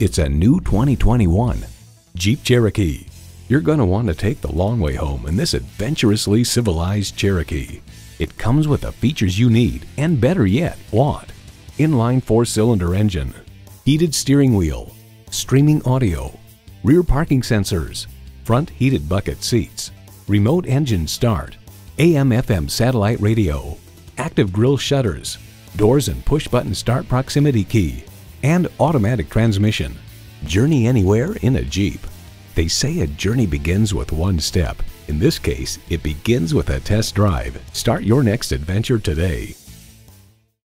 It's a new 2021 Jeep Cherokee. You're going to want to take the long way home in this adventurously civilized Cherokee. It comes with the features you need and better yet, want. Inline four-cylinder engine, heated steering wheel, streaming audio, rear parking sensors, front heated bucket seats, remote engine start, AM FM satellite radio, active grille shutters, doors and push button start proximity key, and automatic transmission. Journey anywhere in a Jeep. They say a journey begins with one step. In this case, it begins with a test drive. Start your next adventure today.